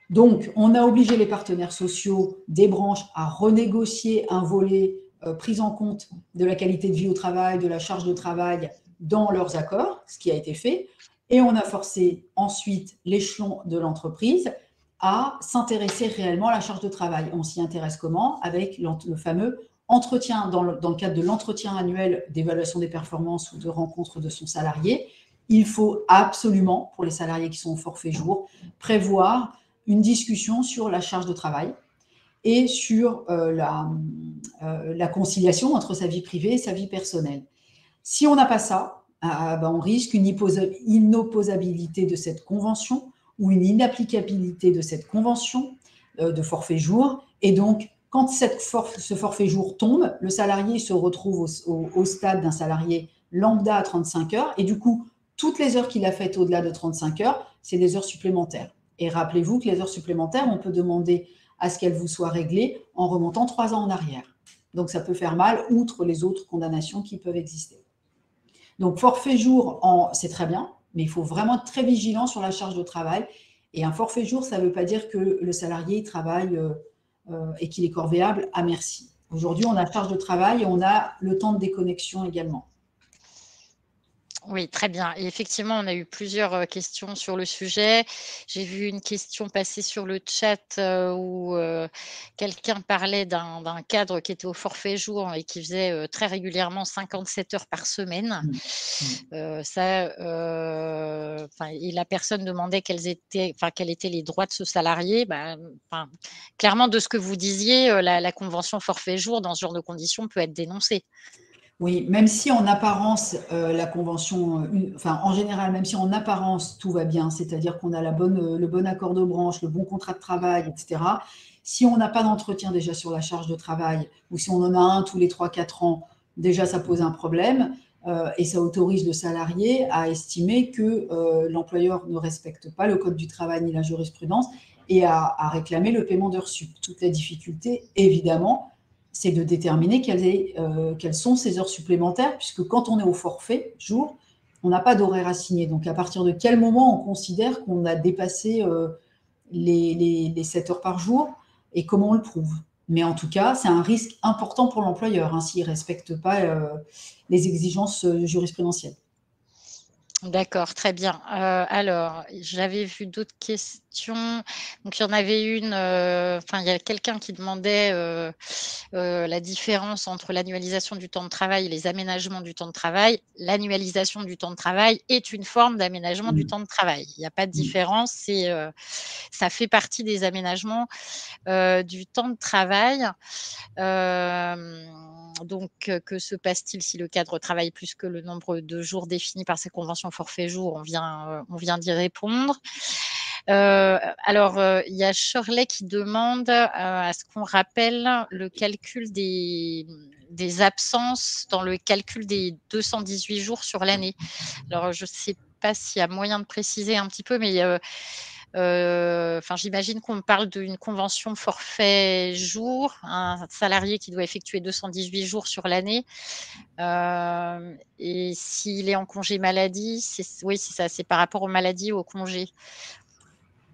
donc, on a obligé les partenaires sociaux des branches à renégocier un volet euh, prise en compte de la qualité de vie au travail, de la charge de travail dans leurs accords, ce qui a été fait. Et on a forcé ensuite l'échelon de l'entreprise à s'intéresser réellement à la charge de travail. On s'y intéresse comment? Avec le fameux entretien, dans le, cadre de l'entretien annuel d'évaluation des performances ou de rencontre de son salarié, il faut absolument, pour les salariés qui sont au forfait jour, prévoir une discussion sur la charge de travail et sur euh, euh, la, conciliation entre sa vie privée et sa vie personnelle. Si on n'a pas ça, ah, ben, on risque une inopposabilité de cette convention ou une inapplicabilité de cette convention euh, de forfait jour et donc quand cette ce forfait jour tombe, le salarié se retrouve au, stade d'un salarié lambda à 35 heures et du coup, toutes les heures qu'il a faites au-delà de 35 heures, c'est des heures supplémentaires. Et rappelez-vous que les heures supplémentaires, on peut demander à ce qu'elles vous soient réglées en remontant trois ans en arrière. Donc ça peut faire mal, outre les autres condamnations qui peuvent exister. Donc forfait jour, c'est très bien, mais il faut vraiment être très vigilant sur la charge de travail. Et un forfait jour, ça ne veut pas dire que le salarié travaille euh, euh, et qu'il est corvéable à merci. Aujourd'hui, on a charge de travail et on a le temps de déconnexion également. Oui, très bien. Et effectivement, on a eu plusieurs questions sur le sujet. J'ai vu une question passer sur le chat où quelqu'un parlait d'un cadre qui était au forfait jour et qui faisait très régulièrement 57 heures par semaine. Mmh. Mmh. ça, et la personne demandait quels étaient, enfin, quels étaient les droits de ce salarié. Bah, clairement, de ce que vous disiez, la, la convention forfait jour dans ce genre de conditions peut être dénoncée. Oui, même si en apparence, euh, la convention, euh, enfin en général, même si en apparence tout va bien, c'est-à-dire qu'on a euh, le bon accord de branche, le bon contrat de travail, etc., si on n'a pas d'entretien déjà sur la charge de travail, ou si on en a un tous les 3-4 ans, déjà ça pose un problème, et ça autorise le salarié à estimer que l'employeur ne respecte pas le code du travail ni la jurisprudence, et à, à réclamer le paiement de reçu. Toute la difficulté, évidemment, c'est de déterminer euh, quelles, sont ces heures supplémentaires, puisque quand on est au forfait jour, on n'a pas d'horaire assigné. Donc, à partir de quel moment on considère qu'on a dépassé euh, les, 7 heures par jour et comment on le prouve? Mais en tout cas, c'est un risque important pour l'employeur hein, s'il ne respecte pas euh, les exigences jurisprudentielles. D'accord, très bien. Alors, j'avais vu d'autres questions. Donc, il y en avait une, euh, enfin, il y a quelqu'un qui demandait euh, la différence entre l'annualisation du temps de travail et les aménagements du temps de travail. L'annualisation du temps de travail est une forme d'aménagement du mmh. temps de travail. Il n'y a pas de mmh. différence. C'est, ça fait partie des aménagements du temps de travail donc, que se passe-t-il si le cadre travaille plus que le nombre de jours définis par ces conventions forfait jour On vient, on vient d'y répondre. Alors, il y a Shirley qui demande à ce qu'on rappelle le calcul des, des absences dans le calcul des 218 jours sur l'année. Alors, je ne sais pas s'il y a moyen de préciser un petit peu, mais j'imagine qu'on parle d'une convention forfait jour, un salarié qui doit effectuer 218 jours sur l'année. et s'il est en congé maladie, oui, c'est ça, c'est par rapport aux maladies ou aux congés.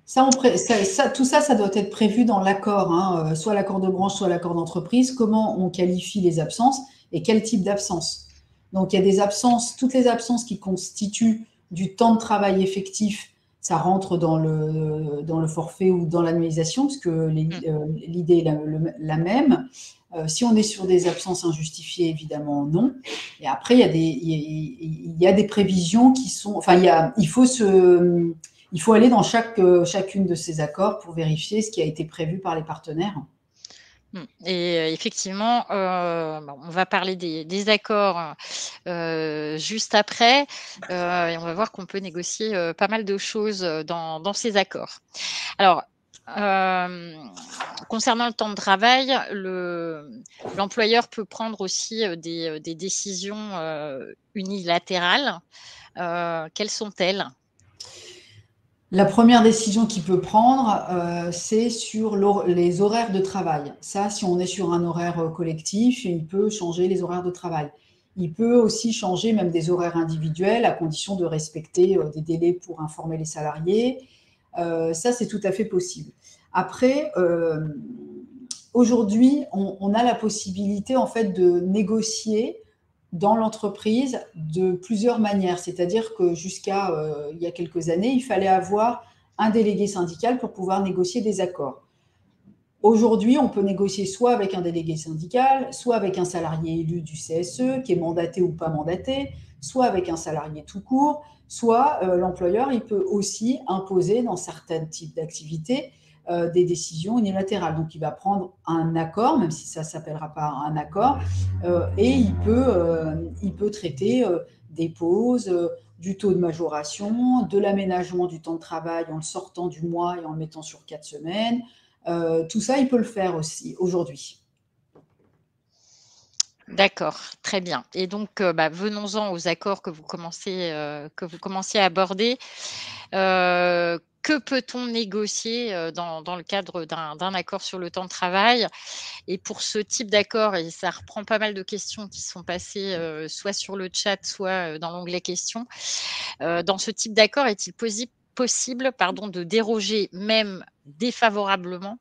Tout ça, ça doit être prévu dans l'accord, hein, soit l'accord de branche, soit l'accord d'entreprise, comment on qualifie les absences et quel type d'absence? Donc, il y a des absences, toutes les absences qui constituent du temps de travail effectif ça rentre dans le, dans le forfait ou dans l'annualisation, parce que mm. euh, l'idée est la, même. Euh, si on est sur des absences injustifiées, évidemment, non. Et après, il y a des, il y a, des prévisions qui sont. Enfin, il, y a, il, faut se, il faut aller dans chaque, chacune de ces accords pour vérifier ce qui a été prévu par les partenaires. Mmh. Et effectivement, on va parler des, accords juste après, et on va voir qu'on peut négocier pas mal de choses dans, ces accords. Alors, concernant le temps de travail, l'employeur peut prendre aussi des décisions unilatérales. quelles sont-elles? La première décision qu'il peut prendre, euh, c'est sur les horaires de travail. Ça, si on est sur un horaire euh, collectif, il peut changer les horaires de travail. Il peut aussi changer même des horaires individuels à condition de respecter euh, des délais pour informer les salariés. ça, c'est tout à fait possible. Après, aujourd'hui, on, on, a la possibilité en fait de négocier dans l'entreprise de plusieurs manières. C'est-à-dire que jusqu'à euh, il y a quelques années, il fallait avoir un délégué syndical pour pouvoir négocier des accords. Aujourd'hui, on peut négocier soit avec un délégué syndical, soit avec un salarié élu du CSE qui est mandaté ou pas mandaté, soit avec un salarié tout court, soit euh, l'employeur, il peut aussi imposer dans certains types d'activités euh, des décisions unilatérales. Donc, il va prendre un accord, même si ça ne s'appellera pas un accord, euh, et il peut, euh, il peut traiter des pauses, du taux de majoration, de l'aménagement du temps de travail en le sortant du mois et en le mettant sur quatre semaines. tout ça, il peut le faire aussi aujourd'hui. D'accord, très bien. Et donc, bah, venons-en aux accords que vous commencez, que vous commencez à aborder que peut-on négocier dans, le cadre d'un accord sur le temps de travail? Et pour ce type d'accord, et ça reprend pas mal de questions qui sont passées soit sur le chat, soit dans l'onglet questions, dans ce type d'accord, est-il possible pardon, de déroger même défavorablement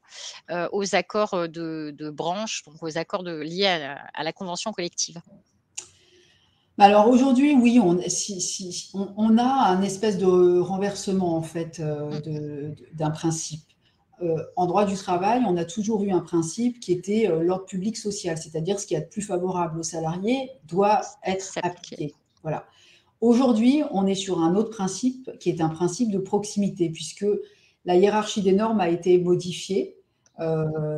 aux accords de, branche, donc aux accords de, liés à la convention collective bah, alors aujourd'hui, oui, on, si, on, a un espèce de renversement en fait euh, d'un principe. Euh, en droit du travail, on a toujours eu un principe qui était euh, l'ordre public social, c'est-à-dire ce qui est de plus favorable aux salariés doit être appliqué. Voilà. Aujourd'hui, on est sur un autre principe qui est un principe de proximité, puisque la hiérarchie des normes a été modifiée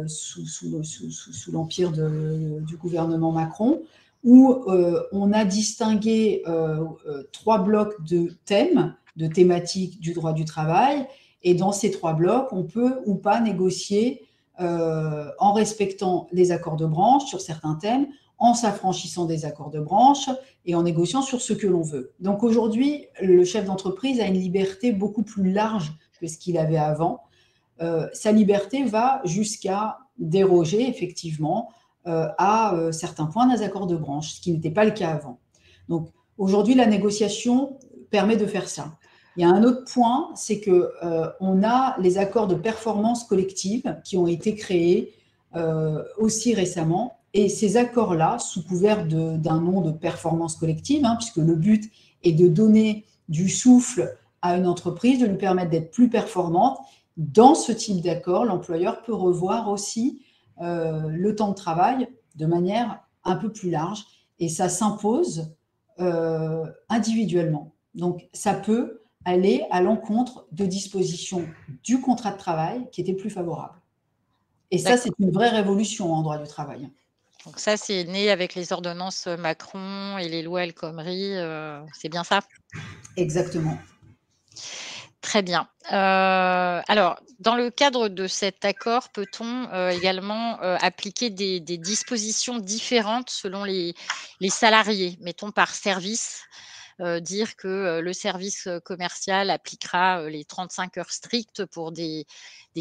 sous, sous l'empire du gouvernement Macron où euh, on a distingué euh, euh, trois blocs de thèmes, de thématiques du droit du travail. Et dans ces trois blocs, on peut ou pas négocier en respectant les accords de branche sur certains thèmes, en s'affranchissant des accords de branche et en négociant sur ce que l'on veut. Donc aujourd'hui, le chef d'entreprise a une liberté beaucoup plus large ce qu'il avait avant. sa liberté va jusqu'à déroger effectivement euh, à euh, certains points des accords de branche, ce qui n'était pas le cas avant. Donc aujourd'hui, la négociation permet de faire ça. Il y a un autre point, c'est que euh, on a les accords de performance collective qui ont été créés aussi récemment. Et ces accords-là, sous couvert d'un nom de performance collective, hein, puisque le but est de donner du souffle à une entreprise, de lui permettre d'être plus performante, dans ce type d'accord, l'employeur peut revoir aussi euh, le temps de travail de manière un peu plus large et ça s'impose euh, individuellement. Donc, ça peut aller à l'encontre de dispositions du contrat de travail qui étaient plus favorables. Et ça, c'est une vraie révolution en droit du travail. Donc ça, c'est né avec les ordonnances Macron et les lois El Khomri, euh, c'est bien ça? Exactement. Très bien. Euh, alors, dans le cadre de cet accord, peut-on euh, également euh, appliquer des, dispositions différentes selon les, salariés, mettons par service dire que le service commercial appliquera les 35 heures strictes pour des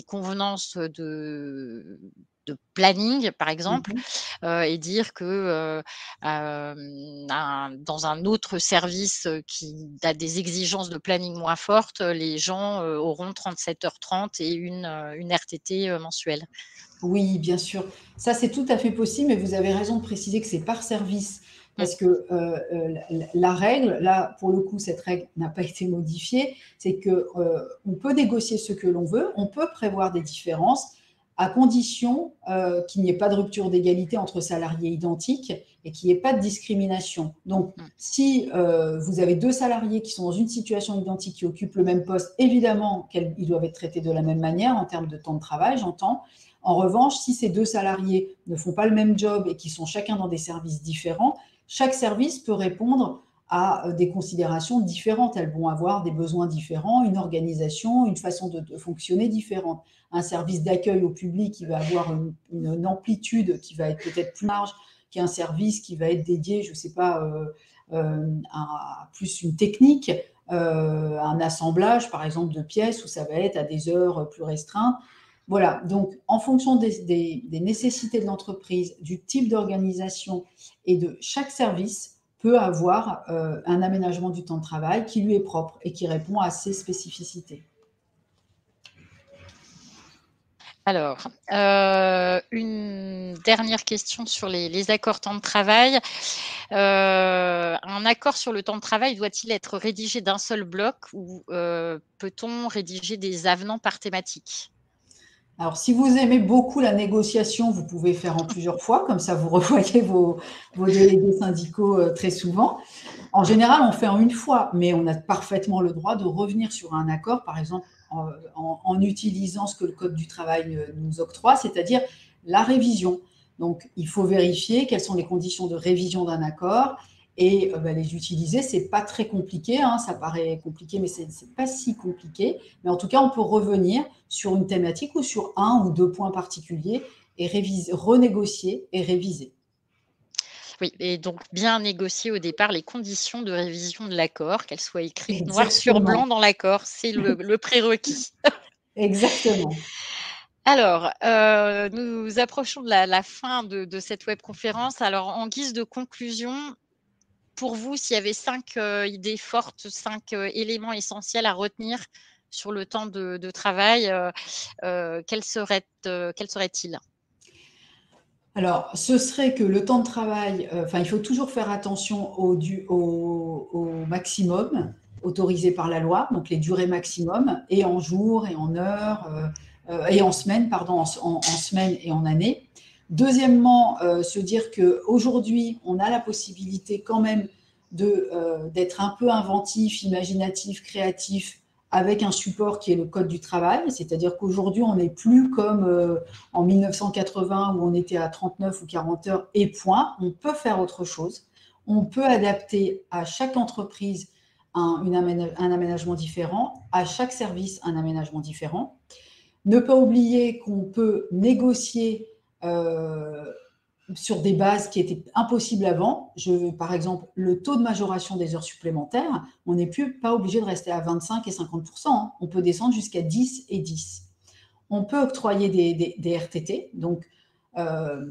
convenances de, de planning, par exemple, mmh et dire que dans un autre service qui a des exigences de planning moins fortes, les gens auront 37h30 et une, une RTT mensuelle. Oui, bien sûr. Ça, c'est tout à fait possible, mais vous avez raison de préciser que c'est par service. Mmh. Parce que la règle, là, pour le coup, cette règle n'a pas été modifiée, c'est que on peut négocier ce que l'on veut, on peut prévoir des différences, à condition euh, qu'il n'y ait pas de rupture d'égalité entre salariés identiques et qu'il n'y ait pas de discrimination. Donc, mm. si euh, vous avez deux salariés qui sont dans une situation identique, qui occupent le même poste, évidemment qu'ils doivent être traités de la même manière en termes de temps de travail, j'entends. En revanche, si ces deux salariés ne font pas le même job et qui sont chacun dans des services différents, chaque service peut répondre euh, des considérations différentes. Elles vont avoir des besoins différents, une organisation, une façon de, fonctionner différente. Un service d'accueil au public qui va avoir une, amplitude qui va être peut-être plus large qu'un service qui va être dédié, je ne sais pas, euh, euh, à plus une technique, un assemblage par exemple de pièces où ça va être à des heures plus restreintes. Voilà, donc en fonction des nécessités de l'entreprise, du type d'organisation et de chaque service, peut avoir euh, un aménagement du temps de travail qui lui est propre et qui répond à ses spécificités. Alors, euh, une dernière question sur les, accords temps de travail. Euh, un accord sur le temps de travail doit-il être rédigé d'un seul bloc ou peut-on rédiger des avenants par thématique? Alors, si vous aimez beaucoup la négociation, vous pouvez faire en plusieurs fois, comme ça vous revoyez vos, délégués syndicaux euh, très souvent. En général, on fait en une fois, mais on a parfaitement le droit de revenir sur un accord, par exemple en, utilisant ce que le Code du travail euh, nous octroie, c'est-à-dire la révision. Donc, il faut vérifier quelles sont les conditions de révision d'un accord et euh, bah, les utiliser, c'est pas très compliqué, hein, ça paraît compliqué, mais c'est n'est pas si compliqué. Mais en tout cas, on peut revenir sur une thématique ou sur un ou deux points particuliers et réviser, renégocier et réviser. Oui, et donc bien négocier au départ les conditions de révision de l'accord, qu'elles soient écrites noir sur blanc dans l'accord, c'est le, prérequis. Exactement. Alors, euh, nous approchons de la, fin de, de, cette webconférence. Alors, en guise de conclusion, pour vous, s'il y avait cinq euh, idées fortes, cinq euh, éléments essentiels à retenir sur le temps de, travail, euh, quels seraient-ils alors, ce serait que le temps de travail, enfin, il faut toujours faire attention au, maximum autorisé par la loi, donc les durées maximum, et en jours, et en heures, et en semaines, pardon, en, semaines et en années. Deuxièmement, euh, se dire qu'aujourd'hui, on a la possibilité quand même euh, d'être un peu inventif, imaginatif, créatif avec un support qui est le code du travail, c'est-à-dire qu'aujourd'hui, on n'est plus comme euh, en 1980 où on était à 39 ou 40 heures et point, on peut faire autre chose, on peut adapter à chaque entreprise un, un aménagement différent, à chaque service un aménagement différent. Ne pas oublier qu'on peut négocier sur des bases qui étaient impossibles avant. Je, par exemple, le taux de majoration des heures supplémentaires, on n'est plus obligé de rester à 25 et 50% hein. On peut descendre jusqu'à 10 et 10. On peut octroyer des, RTT. Donc, euh,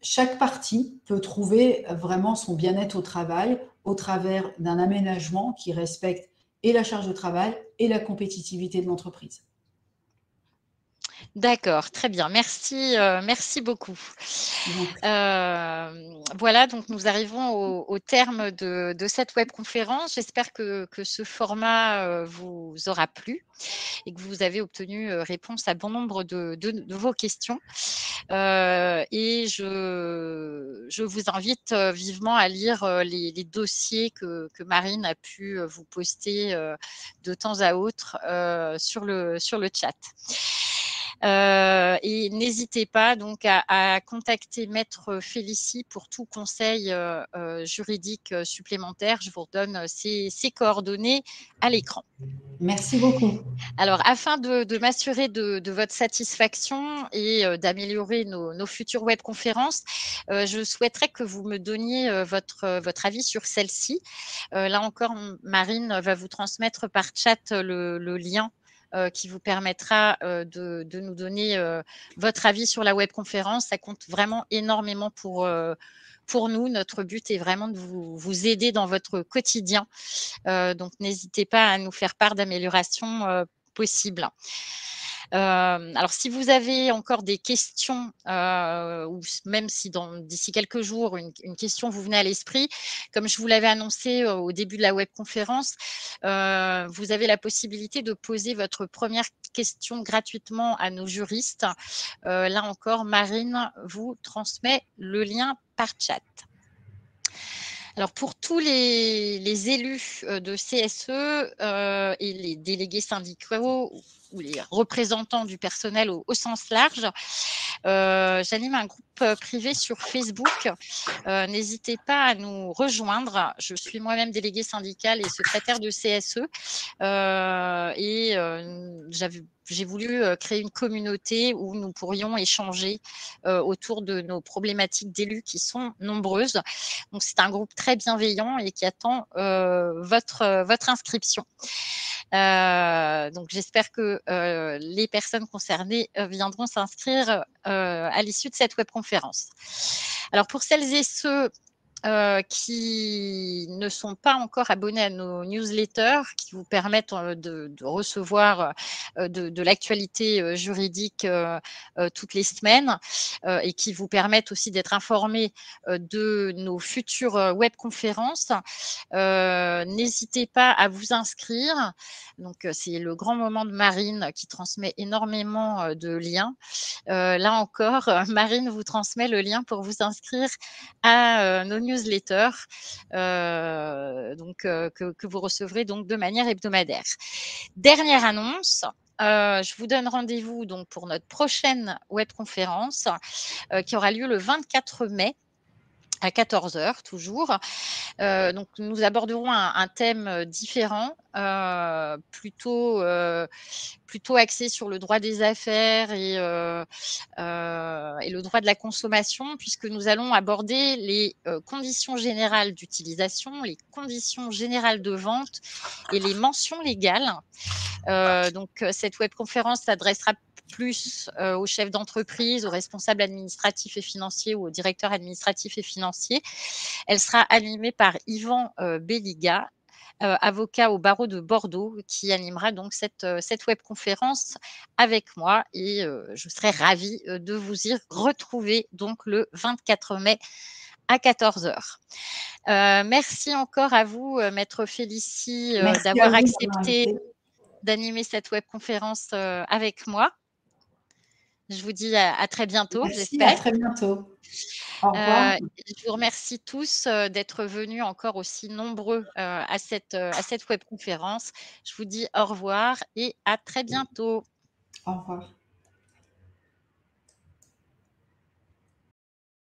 chaque partie peut trouver vraiment son bien-être au travail au travers d'un aménagement qui respecte et la charge de travail et la compétitivité de l'entreprise. D'accord, très bien. Merci, euh, merci beaucoup. Euh, voilà, donc nous arrivons au, terme de, cette webconférence. J'espère que, ce format euh, vous aura plu et que vous avez obtenu réponse à bon nombre de, vos questions. et je, vous invite vivement à lire les, dossiers que, que, Marine a pu vous poster de temps à autre sur, le, sur le chat. Euh, et n'hésitez pas donc à, contacter Maître Félicie pour tout conseil euh, euh, juridique supplémentaire. Je vous redonne ses, coordonnées à l'écran. Merci beaucoup. Alors, afin de, m'assurer de, votre satisfaction et d'améliorer nos, futures webconférences, je souhaiterais que vous me donniez votre, votre avis sur celle-ci. là encore, Marine va vous transmettre par chat le, le lien euh, qui vous permettra euh, de, nous donner euh, votre avis sur la webconférence. Ça compte vraiment énormément pour, pour nous. Notre but est vraiment de vous, vous aider dans votre quotidien. donc, n'hésitez pas à nous faire part d'améliorations possibles. Euh, alors, si vous avez encore des questions, euh, ou même si d'ici quelques jours, une, question vous venait à l'esprit, comme je vous l'avais annoncé euh, au début de la webconférence, vous avez la possibilité de poser votre première question gratuitement à nos juristes. là encore, Marine vous transmet le lien par chat. Alors pour tous les, élus de CSE et les délégués syndicaux ou les représentants du personnel au, sens large. Euh, j'anime un groupe euh, privé sur Facebook. Euh, n'hésitez pas à nous rejoindre. Je suis moi-même déléguée syndicale et secrétaire de CSE. et j'ai voulu créer une communauté où nous pourrions échanger autour de nos problématiques d'élus qui sont nombreuses. Donc, c'est un groupe très bienveillant et qui attend votre, votre inscription. Euh, donc j'espère que euh, les personnes concernées euh, viendront s'inscrire à l'issue de cette webconférence. Alors pour celles et ceux euh, qui ne sont pas encore abonnés à nos newsletters qui vous permettent euh, de, recevoir euh, de, l'actualité juridique toutes les semaines et qui vous permettent aussi d'être informés de nos futures webconférences. N'hésitez pas à vous inscrire. Donc, c'est le grand moment de Marine qui transmet énormément de liens. là encore, Marine vous transmet le lien pour vous inscrire à nos newsletter euh, donc, euh, que, vous recevrez donc de manière hebdomadaire. Dernière annonce, euh, je vous donne rendez-vous donc pour notre prochaine webconférence qui aura lieu le 24 mai à 14 heures toujours. donc nous aborderons un thème différent euh, plutôt, euh, plutôt axé sur le droit des affaires et, euh, et, le droit de la consommation, puisque nous allons aborder les conditions générales d'utilisation, les conditions générales de vente et les mentions légales. donc, cette webconférence s'adressera plus aux chefs d'entreprise, aux responsables administratifs et financiers ou aux directeurs administratifs et financiers. Elle sera animée par Yvan euh, avocat au barreau de Bordeaux, qui animera donc cette, euh, cette webconférence avec moi et euh, je serai ravie de vous y retrouver donc le 24 mai à 14h. merci encore à vous, Maître Félicie, d'avoir accepté d'animer cette webconférence avec moi. Je vous dis à, très bientôt, j'espère. À très bientôt. Euh, je vous remercie tous euh, d'être venus encore aussi nombreux euh, à cette, à cette webconférence. Je vous dis au revoir et à très bientôt. Au revoir.